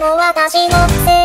も私って